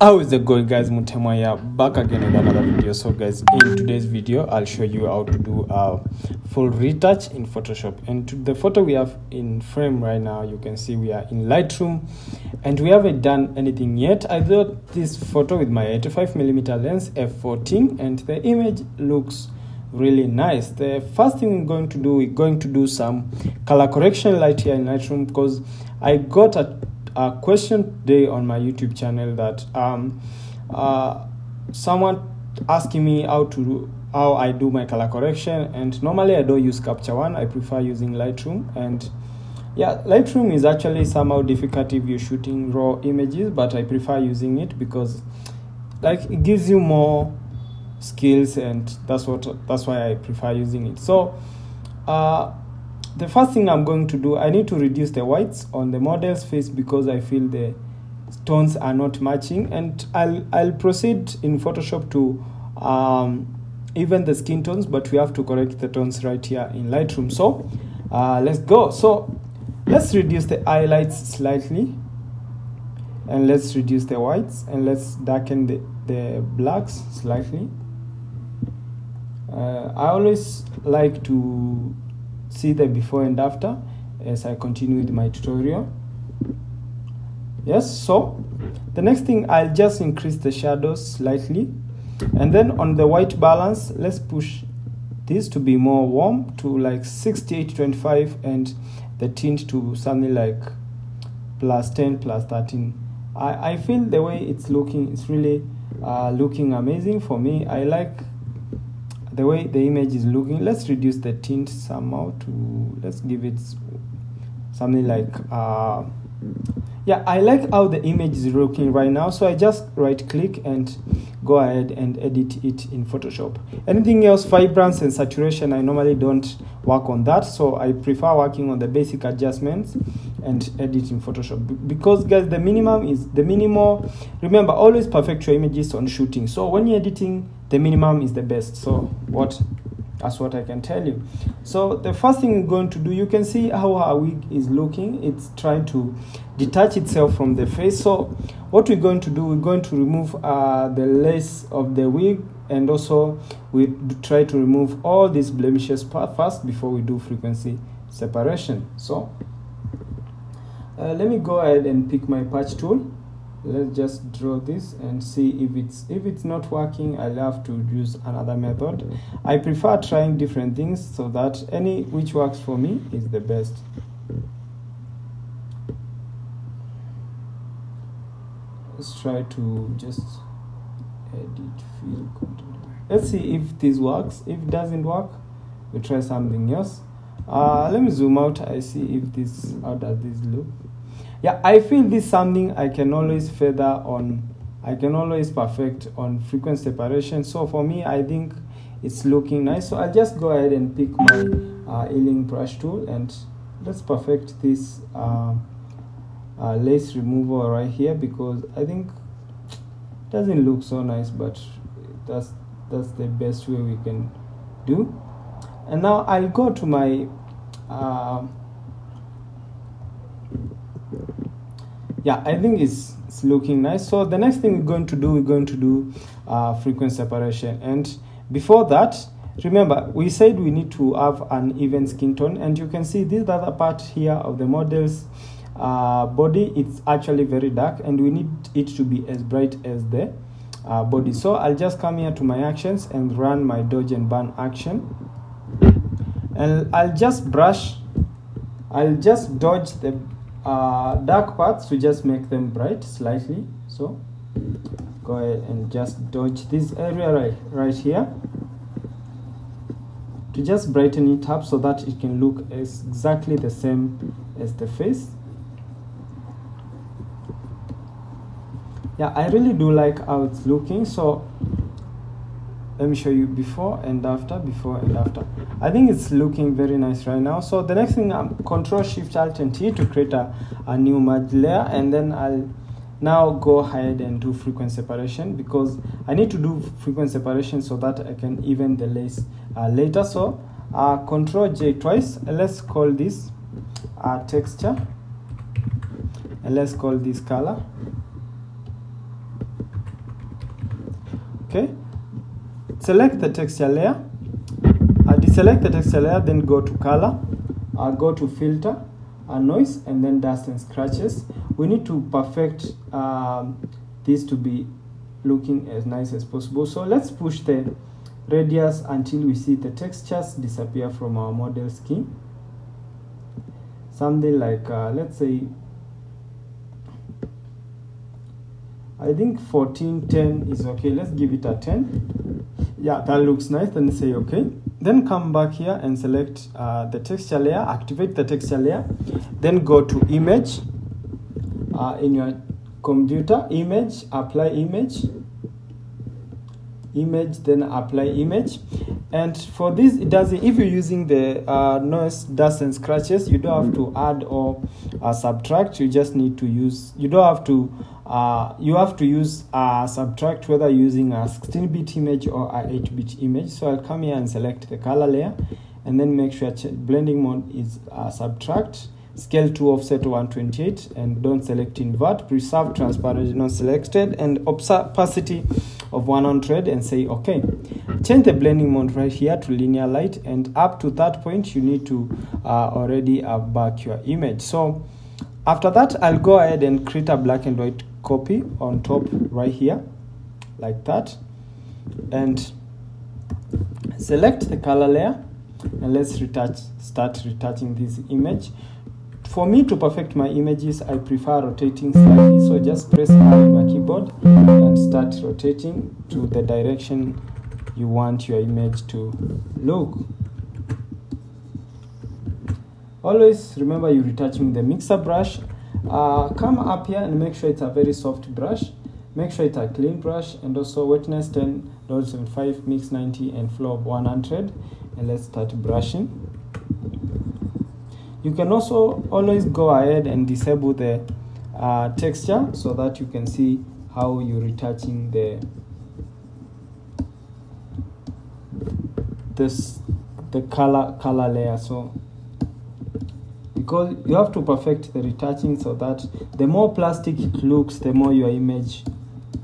how is it going guys? Mutemwa here back again with another video. So guys in today's video i'll show you how to do a full retouch in photoshop. And to the photo we have in frame right now you can see we are in lightroom and we haven't done anything yet. I did this photo with my 85 millimeter lens f14 and the image looks really nice. The first thing we're going to do we're going to do some color correction light here in lightroom because i got a a question day on my YouTube channel that um, uh, someone asking me how to how I do my color correction, and normally I don't use Capture One. I prefer using Lightroom, and yeah, Lightroom is actually somehow difficult if you're shooting raw images, but I prefer using it because like it gives you more skills, and that's what that's why I prefer using it. So. Uh, the first thing I'm going to do, I need to reduce the whites on the model's face because I feel the tones are not matching and I'll, I'll proceed in Photoshop to um, even the skin tones but we have to correct the tones right here in Lightroom. So uh, let's go. So let's reduce the highlights slightly and let's reduce the whites and let's darken the, the blacks slightly. Uh, I always like to see the before and after as I continue with my tutorial. Yes, so the next thing I'll just increase the shadows slightly. And then on the white balance let's push this to be more warm to like 68 25 and the tint to something like plus 10 plus 13 I, I feel the way it's looking it's really uh, looking amazing for me. I like the way the image is looking let's reduce the tint somehow to let's give it something like uh yeah i like how the image is looking right now so i just right click and go ahead and edit it in photoshop. Anything else? Vibrance and saturation i normally don't work on that so i prefer working on the basic adjustments and edit in photoshop because guys the minimum is the minimal remember always perfect your images on shooting. So when you're editing the minimum is the best. So what that's what I can tell you. So the first thing we're going to do, you can see how our wig is looking. It's trying to detach itself from the face. So what we're going to do, we're going to remove uh, the lace of the wig and also we try to remove all these blemishes first before we do frequency separation. So uh, let me go ahead and pick my patch tool let's just draw this and see if it's if it's not working i'll have to use another method. I prefer trying different things so that any which works for me is the best. Let's try to just edit content let's see if this works. If it doesn't work we try something else. Uh, let me zoom out. I see if this how does this look yeah i feel this something i can always feather on i can always perfect on frequency separation. So for me i think it's looking nice. So i'll just go ahead and pick my uh, healing brush tool and let's perfect this uh, uh, lace removal right here because i think it doesn't look so nice but that's that's the best way we can do. And now i'll go to my yeah i think it's, it's looking nice. So the next thing we're going to do we're going to do uh, frequency separation. And before that remember we said we need to have an even skin tone. And you can see this other part here of the model's uh, body it's actually very dark and we need it to be as bright as the uh, body. So i'll just come here to my actions and run my dodge and burn action. And i'll just brush i'll just dodge the uh, dark parts to just make them bright slightly. So go ahead and just dodge this area right right here to just brighten it up so that it can look exactly the same as the face. Yeah i really do like how it's looking. So let me show you before and after before and after. I think it's looking very nice right now. So the next thing i'm control shift alt and t to create a, a new merge layer and then i'll now go ahead and do frequency separation because i need to do frequency separation so that i can even the lace uh, later. So uh, control j twice. Let's call this uh, texture. And let's call this color. Okay select the texture layer. Uh, deselect the texture layer then go to color. Uh, go to filter uh, noise and then dust and scratches. We need to perfect um, this to be looking as nice as possible. So let's push the radius until we see the textures disappear from our model scheme. Something like uh, let's say I think 14 10 is okay. Let's give it a 10 yeah that looks nice. Then say okay. Then come back here and select uh, the texture layer activate the texture layer. Then go to image uh, in your computer image apply image. Image then apply image. And for this it doesn't if you're using the uh, noise dust and scratches you don't have to add or uh, subtract. You just need to use you don't have to uh, you have to use uh, subtract whether using a 16-bit image or a 8-bit image. So I'll come here and select the color layer and then make sure blending mode is uh, subtract. Scale to offset 128 and don't select invert. Preserve transparency not selected and opacity of 100 and say okay. Change the blending mode right here to linear light and up to that point you need to uh, already back your image. So after that i'll go ahead and create a black and white copy on top right here like that and select the color layer and let's retouch start retouching this image for me to perfect my images, I prefer rotating slightly. So just press R on my keyboard and start rotating to the direction you want your image to look. Always remember you're retouching the mixer brush. Uh, come up here and make sure it's a very soft brush. Make sure it's a clean brush and also wetness 10.75, mix 90 and flow of 100. And let's start brushing. You can also always go ahead and disable the uh, texture so that you can see how you're retouching the this the color color layer so because you have to perfect the retouching so that the more plastic it looks the more your image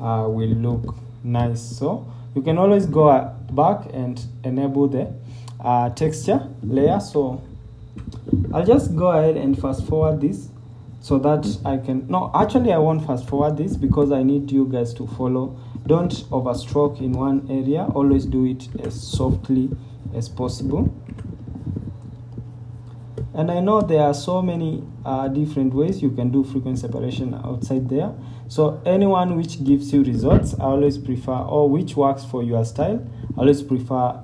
uh, will look nice so you can always go back and enable the uh, texture layer so I'll just go ahead and fast forward this so that I can, no, actually I won't fast forward this because I need you guys to follow. Don't overstroke in one area, always do it as softly as possible. And I know there are so many uh, different ways you can do frequency separation outside there. So anyone which gives you results, I always prefer, or which works for your style, I always prefer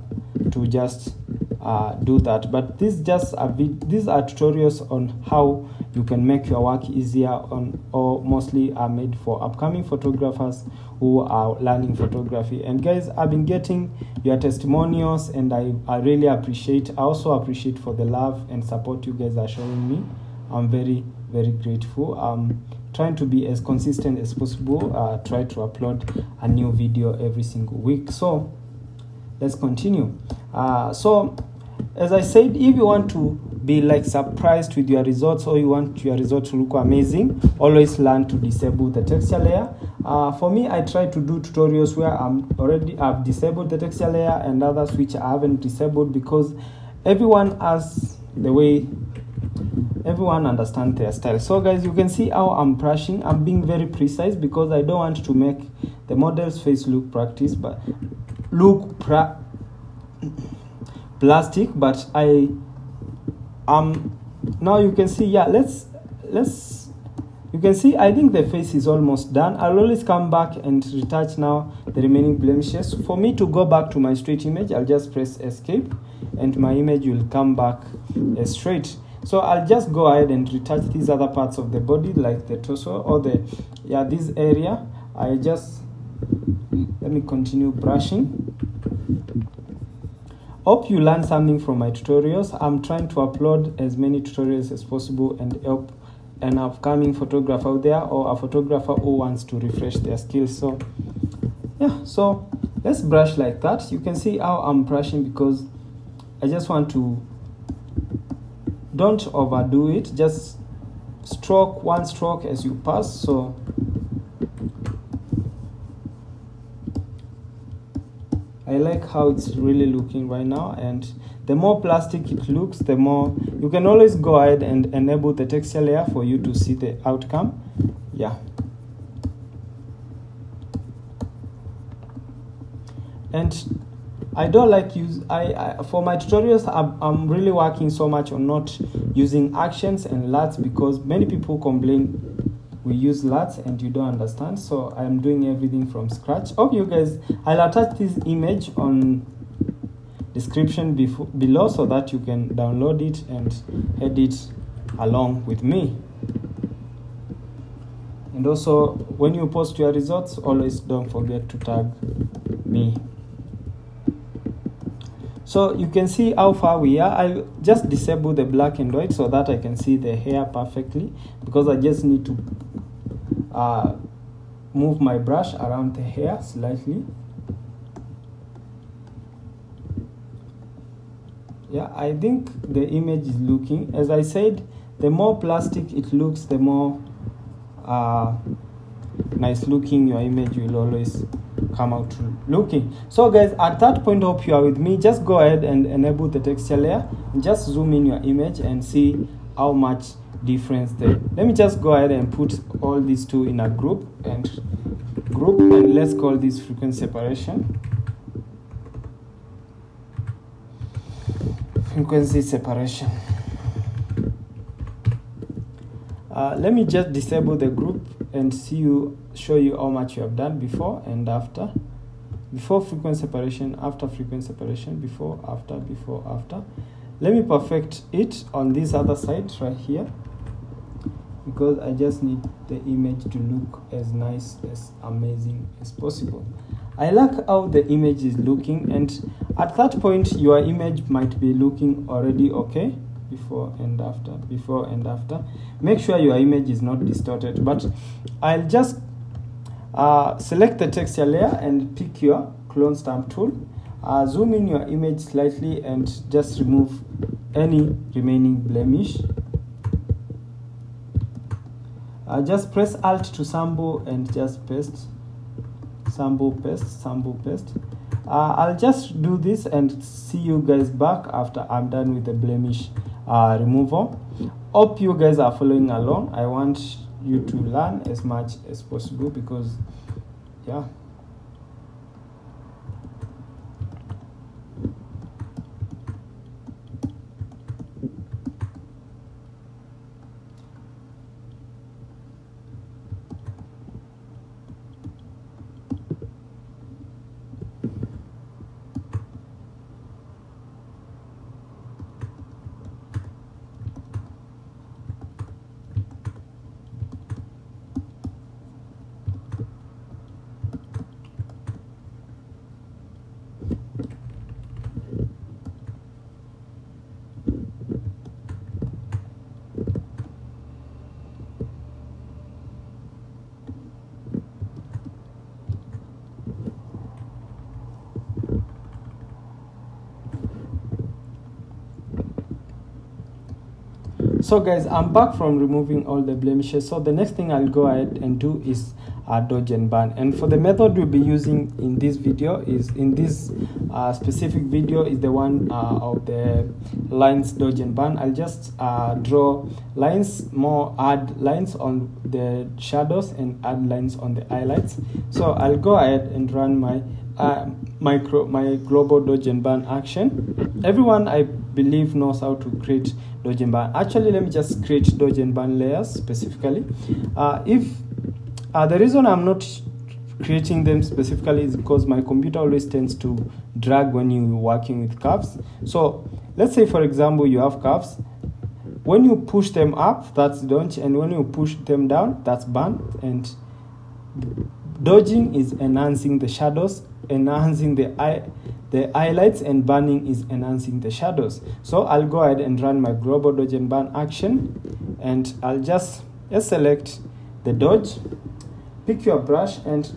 to just uh, do that but this just a these are tutorials on how you can make your work easier on or mostly are made for upcoming photographers who are learning photography. And guys i've been getting your testimonials and i, I really appreciate i also appreciate for the love and support you guys are showing me. I'm very very grateful. I'm trying to be as consistent as possible. Uh, try to upload a new video every single week. So let's continue. Uh, so as I said, if you want to be like surprised with your results or you want your results to look amazing, always learn to disable the texture layer. Uh, for me, I try to do tutorials where I'm already I've disabled the texture layer and others which I haven't disabled because everyone has the way everyone understands their style. So guys, you can see how I'm brushing. I'm being very precise because I don't want to make the model's face look practice, but look pra plastic but i um now you can see yeah let's let's you can see i think the face is almost done. I'll always come back and retouch now the remaining blemishes for me to go back to my straight image i'll just press escape and my image will come back uh, straight. So i'll just go ahead and retouch these other parts of the body like the torso or the yeah this area. I just let me continue brushing Hope you learned something from my tutorials. I'm trying to upload as many tutorials as possible and help an upcoming photographer out there or a photographer who wants to refresh their skills. So yeah, so let's brush like that. You can see how I'm brushing because I just want to don't overdo it. Just stroke one stroke as you pass. So I like how it's really looking right now and the more plastic it looks the more you can always go ahead and enable the texture layer for you to see the outcome. Yeah. And I don't like use I, I for my tutorials I'm, I'm really working so much on not using actions and LUTs because many people complain we use LUTs and you don't understand so I'm doing everything from scratch. Hope you guys I'll attach this image on description before, below so that you can download it and edit along with me. And also when you post your results always don't forget to tag me. So you can see how far we are. I'll just disable the black and white so that I can see the hair perfectly because I just need to uh, move my brush around the hair slightly. Yeah, I think the image is looking, as I said, the more plastic it looks, the more uh, nice looking your image will always come out looking so guys at that point hope you are with me just go ahead and enable the texture layer and just zoom in your image and see how much difference there. Let me just go ahead and put all these two in a group and group and let's call this frequency separation. Frequency separation. Uh, let me just disable the group and see you show you how much you have done before and after. Before frequency separation after frequency separation before after before after. Let me perfect it on this other side right here because I just need the image to look as nice as amazing as possible. I like how the image is looking and at that point your image might be looking already okay before and after before and after. Make sure your image is not distorted but I'll just uh, select the texture layer and pick your clone stamp tool. Uh, zoom in your image slightly and just remove any remaining blemish uh, just press alt to sample and just paste sample paste sample paste uh, I'll just do this and see you guys back after I'm done with the blemish uh, removal. Hope you guys are following along. I want you to learn as much as possible because, yeah. So guys i'm back from removing all the blemishes. So the next thing i'll go ahead and do is uh, dodge and burn and for the method we'll be using in this video is in this uh, specific video is the one uh, of the lines dodge and burn i'll just uh, draw lines more add lines on the shadows and add lines on the highlights. So i'll go ahead and run my uh, micro my global dodge and burn action. Everyone i believe knows how to create dodge and actually let me just create dodge and burn layers specifically. Uh, if uh, the reason i'm not creating them specifically is because my computer always tends to drag when you're working with curves. So let's say for example you have curves. When you push them up that's dodge and when you push them down that's burn. And dodging is enhancing the shadows enhancing the eye the highlights and burning is enhancing the shadows. So I'll go ahead and run my global dodge and burn action. And I'll just, select the dodge, pick your brush and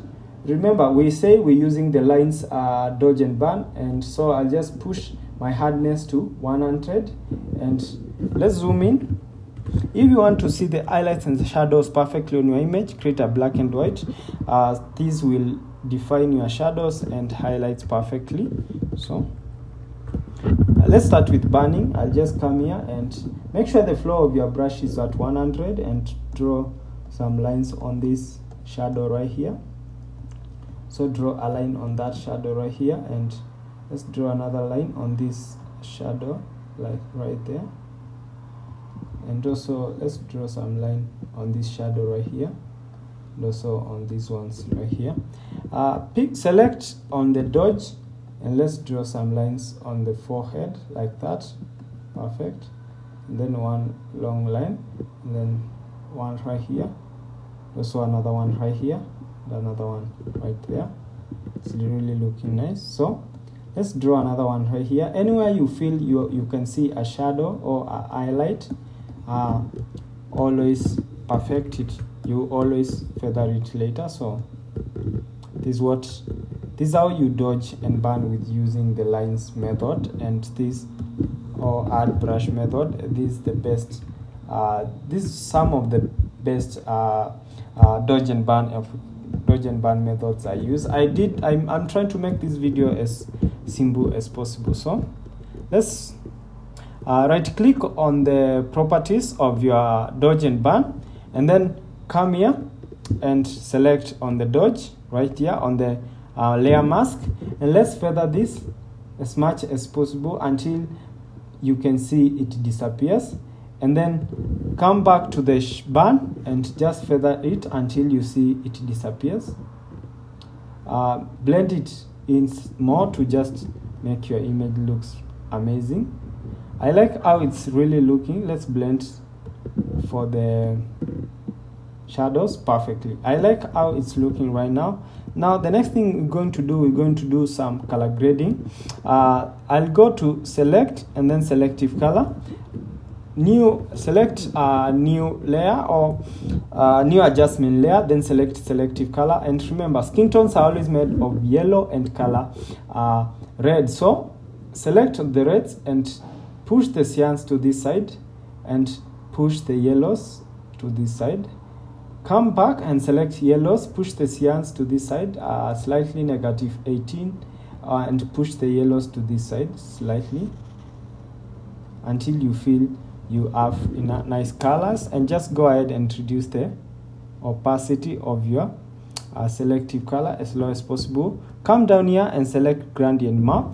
remember we say we're using the lines uh, dodge and burn. And so I'll just push my hardness to 100 and let's zoom in if you want to see the highlights and the shadows perfectly on your image create a black and white. Uh, these will define your shadows and highlights perfectly. So uh, let's start with burning. I'll just come here and make sure the flow of your brush is at 100 and draw some lines on this shadow right here. So draw a line on that shadow right here and let's draw another line on this shadow like right there and also let's draw some line on this shadow right here. And also on these ones right here. Uh, pick select on the dodge and let's draw some lines on the forehead like that. Perfect. And then one long line and then one right here. Also another one right here another one right there. It's really looking nice. So let's draw another one right here. Anywhere you feel you you can see a shadow or a highlight uh, always perfect it you always feather it later so this is what this is how you dodge and burn with using the lines method and this or add brush method. This is the best uh, this is some of the best uh, uh, dodge and burn of dodge and burn methods I use. I did I'm, I'm trying to make this video as simple as possible so let's uh, right click on the properties of your dodge and burn and then come here and select on the dodge right here on the uh, layer mask. And let's feather this as much as possible until you can see it disappears. And then come back to the burn and just feather it until you see it disappears. Uh, blend it in more to just make your image looks amazing I like how it's really looking. Let's blend for the shadows perfectly. I like how it's looking right now. Now the next thing we're going to do we're going to do some color grading. Uh, I'll go to select and then selective color. New select a new layer or uh, new adjustment layer then select selective color. And remember skin tones are always made of yellow and color uh, red. So select the reds and push the cyans to this side and push the yellows to this side. Come back and select yellows push the cyans to this side uh, slightly negative 18 uh, and push the yellows to this side slightly until you feel you have nice colors. And just go ahead and reduce the opacity of your uh, selective color as low as possible. Come down here and select gradient map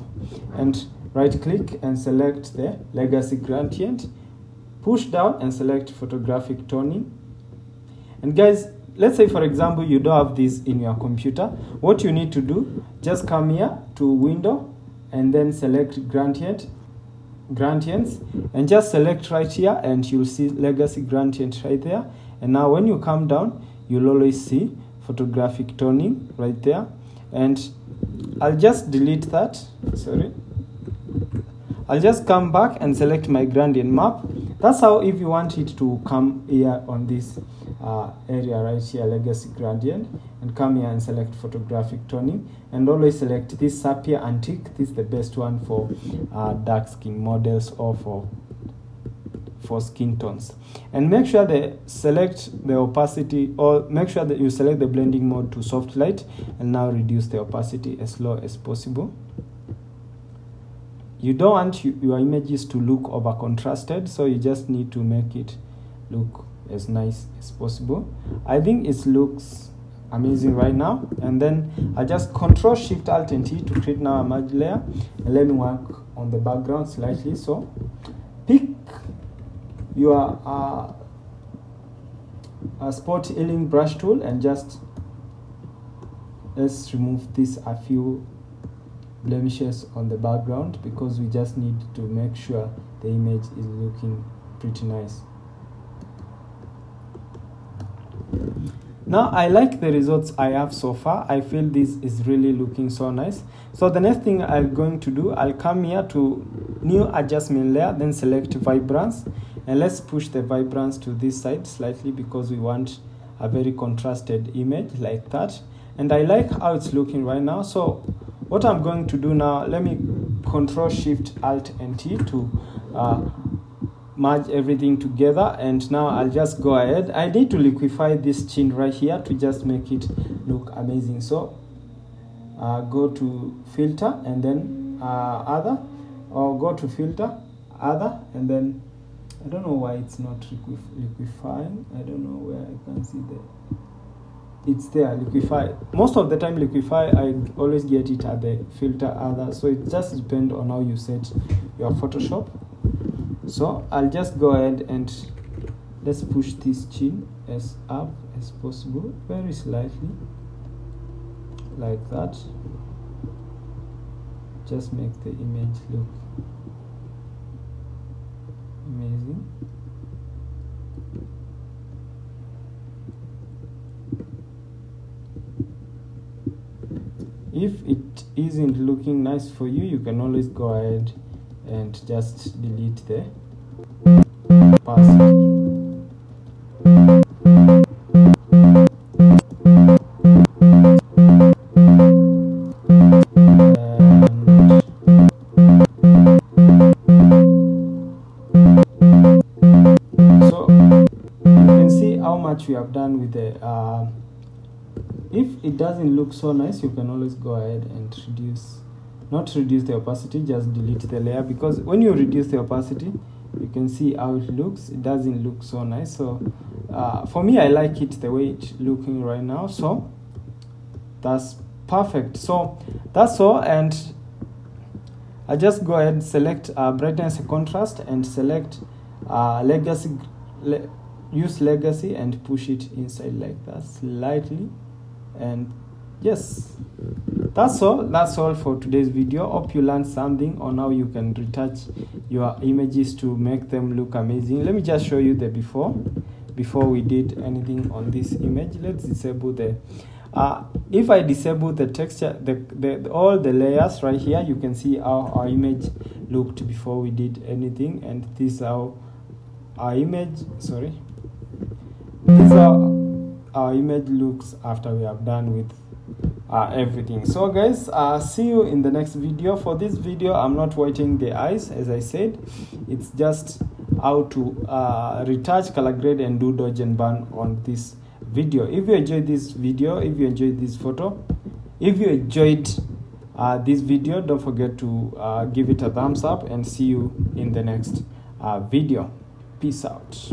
and right click and select the legacy gradient push down and select photographic toning and guys let's say for example you don't have this in your computer. What you need to do just come here to window and then select gradient gradients and just select right here and you'll see legacy gradient right there. And now when you come down you'll always see photographic toning right there. And I'll just delete that sorry I'll just come back and select my gradient map. That's how if you want it to come here on this uh, area right here legacy gradient and come here and select photographic toning and always select this sepia antique. This is the best one for uh, dark skin models or for for skin tones. And make sure they select the opacity or make sure that you select the blending mode to soft light and now reduce the opacity as low as possible you don't want your images to look over contrasted so you just need to make it look as nice as possible. I think it looks amazing right now. And then i just control shift alt and t to create now a merge layer. And let me work on the background slightly. So pick your uh, a spot healing brush tool and just let's remove this a few blemishes on the background because we just need to make sure the image is looking pretty nice. Now i like the results i have so far. I feel this is really looking so nice. So the next thing i'm going to do i'll come here to new adjustment layer then select vibrance. And let's push the vibrance to this side slightly because we want a very contrasted image like that. And i like how it's looking right now. So what i'm going to do now let me control shift alt and t to uh, merge everything together and now I'll just go ahead. I need to liquefy this chin right here to just make it look amazing. So uh, go to filter and then uh, other or go to filter other and then I don't know why it's not liquef liquefying. I don't know where I can see the it's there liquify. Most of the time liquify i always get it at the filter other so it just depends on how you set your photoshop. So i'll just go ahead and let's push this chin as up as possible very slightly like that. Just make the image look amazing if it isn't looking nice for you you can always go ahead and just delete the opacity so you can see how much we have done with the uh, it doesn't look so nice you can always go ahead and reduce not reduce the opacity just delete the layer because when you reduce the opacity you can see how it looks. It doesn't look so nice so uh, for me i like it the way it's looking right now so that's perfect. So that's all and i just go ahead and select uh, brightness and contrast and select uh, legacy le use legacy and push it inside like that slightly and yes that's all. That's all for today's video. Hope you learned something on how you can retouch your images to make them look amazing. Let me just show you the before before we did anything on this image. Let's disable the uh, if I disable the texture the, the, all the layers right here you can see how our image looked before we did anything. And this is how our image sorry. Is how our image looks after we have done with uh, everything. So guys uh, see you in the next video. For this video i'm not whitening the eyes as i said. It's just how to uh, retouch color grade and do dodge and burn on this video. If you enjoyed this video if you enjoyed this photo if you enjoyed uh, this video don't forget to uh, give it a thumbs up and see you in the next uh, video. Peace out